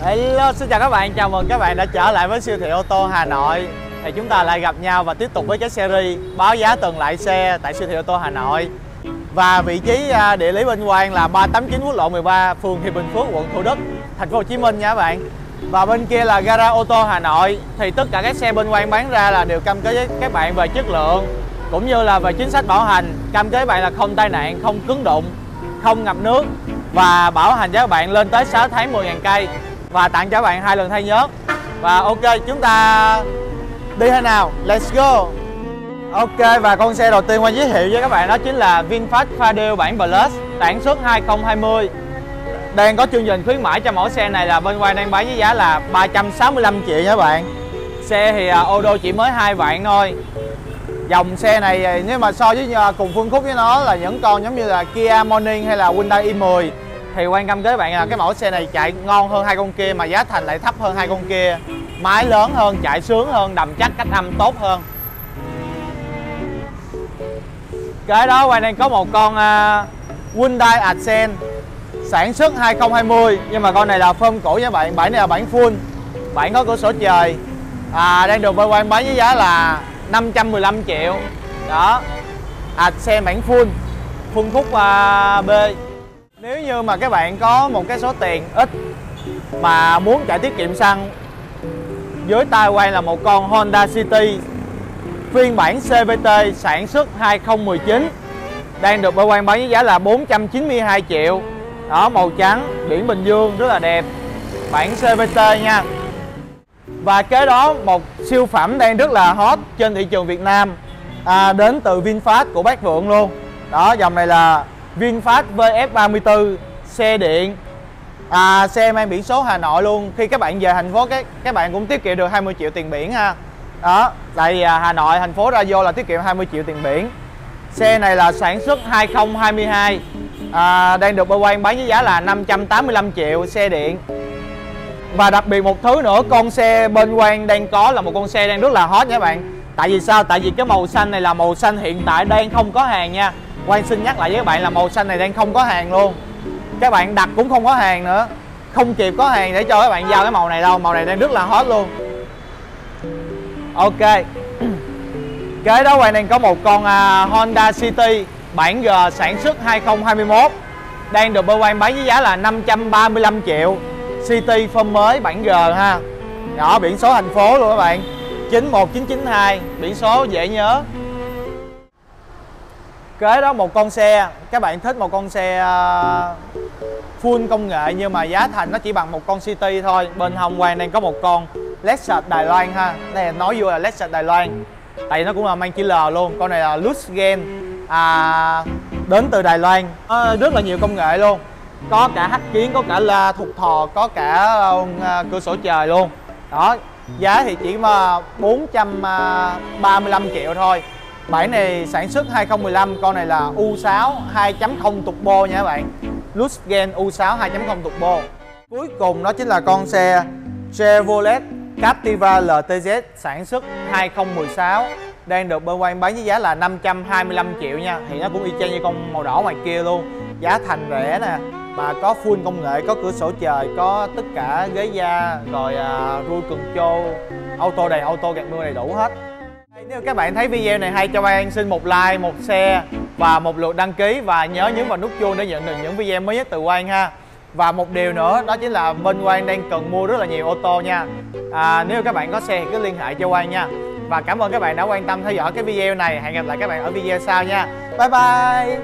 Hello, ờ, xin chào các bạn, chào mừng các bạn đã trở lại với siêu thị ô tô Hà Nội. Thì chúng ta lại gặp nhau và tiếp tục với cái series báo giá tuần lại xe tại siêu thị ô tô Hà Nội. Và vị trí ờ, địa lý bên Quang là 389 quốc lộ 13, phường Hiệp Bình Phước, quận Thủ Đức, thành phố Hồ Chí Minh nha các bạn. Và bên kia là gara ô tô Hà Nội. Thì tất cả các xe bên quan bán ra là đều cam kết với các bạn về chất lượng Cũng như là về chính sách bảo hành. Cam kết với bạn là không tai nạn, không cứng đụng, không ngập nước. Và bảo hành cho các bạn lên tới 6 tháng 10.000 cây. Và tặng cho các bạn hai lần thay nhớt. Và ok chúng ta đi thế nào? Let's go. Ok và con xe đầu tiên quan giới thiệu với các bạn đó chính là VinFast Fadil bản Plus sản xuất 2020 đang có chương trình khuyến mãi cho mẫu xe này là bên ngoài đang bán với giá là 365 triệu nha các bạn. Xe thì à, ô đô chỉ mới hai vạn thôi dòng xe này à, nếu mà so với à, cùng phân khúc với nó là những con giống như là Kia Morning hay là Hyundai i10 thì quan tâm tới bạn là cái mẫu xe này chạy ngon hơn hai con kia mà giá thành lại thấp hơn hai con kia. Máy lớn hơn chạy sướng hơn đầm chắc cách âm tốt hơn. Cái đó quay đang có một con uh, Hyundai Accent sản xuất 2020 nhưng mà con này là phơm cổ nha bạn bản này là bản full. Bản có cửa sổ trời. À, đang được bên quan bán với giá là 515 triệu. Đó. À, xe bản full. Phân khúc uh, à, B. Nếu như mà các bạn có một cái số tiền ít mà muốn chạy tiết kiệm xăng dưới tay quay là một con Honda City. Phiên bản CVT sản xuất 2019 đang được bên quan bán với giá là 492 triệu. Đó màu trắng biển Bình Dương rất là đẹp. Bản CVT nha và kế đó một siêu phẩm đang rất là hot trên thị trường Việt Nam à, đến từ VinFast của bác Vượng luôn. Đó dòng này là VinFast VF34 xe điện à, xe mang biển số Hà Nội luôn. Khi các bạn về thành phố các các bạn cũng tiết kiệm được 20 triệu tiền biển ha. Đó tại vì à, Hà Nội thành phố ra vô là tiết kiệm 20 triệu tiền biển. Xe này là sản xuất 2022 à, đang được bao quan bán với giá là 585 triệu xe điện và đặc biệt một thứ nữa con xe bên Quang đang có là một con xe đang rất là hot nha các bạn. Tại vì sao? Tại vì cái màu xanh này là màu xanh hiện tại đang không có hàng nha. Quang xin nhắc lại với các bạn là màu xanh này đang không có hàng luôn. Các bạn đặt cũng không có hàng nữa. Không kịp có hàng để cho các bạn giao cái màu này đâu. Màu này đang rất là hot luôn. Ok. Kế đó Quang đang có một con uh, Honda City Bản G sản xuất 2021 Đang được bên Quang bán với giá là 535 triệu. City form mới bản G ha. Nhỏ biển số thành phố luôn các bạn. 91992 Biển số dễ nhớ. Kế đó một con xe các bạn thích một con xe à, full công nghệ nhưng mà giá thành nó chỉ bằng một con City thôi. Bên hồng quang đang có một con Lexus Đài Loan ha. Đây là nói vui là Lexus Đài Loan. Tại nó cũng là mang chữ L luôn con này là Luxgen à, đến từ Đài Loan. À, rất là nhiều công nghệ luôn có cả hắc kiến có cả la thục thò có cả uh, cửa sổ trời luôn. Đó giá thì chỉ mà 435 ờ, triệu thôi. Bản này sản xuất 2015, con này là U6 2.0 turbo nha các bạn. Luxgen U6 2.0 turbo Cuối cùng đó chính là con xe Chevrolet Captiva LTZ sản xuất 2016 đang được bên quan bán với giá là 525 triệu nha. Thì nó cũng y chang như con màu đỏ ngoài kia luôn giá thành rẻ nè mà có full công nghệ có cửa sổ trời có tất cả ghế da rồi à, rui cần trô auto đầy auto gạt mưa đầy đủ hết nếu các bạn thấy video này hay cho An xin một like, một share và một lượt đăng ký và nhớ nhấn vào nút chuông để nhận được những video mới nhất từ Quang ha. Và một điều nữa đó chính là bên Quang đang cần mua rất là nhiều ô tô nha. À, nếu các bạn có xe thì cứ liên hệ cho Quang nha. Và cảm ơn các bạn đã quan tâm theo dõi cái video này. Hẹn gặp lại các bạn ở video sau nha. Bye bye.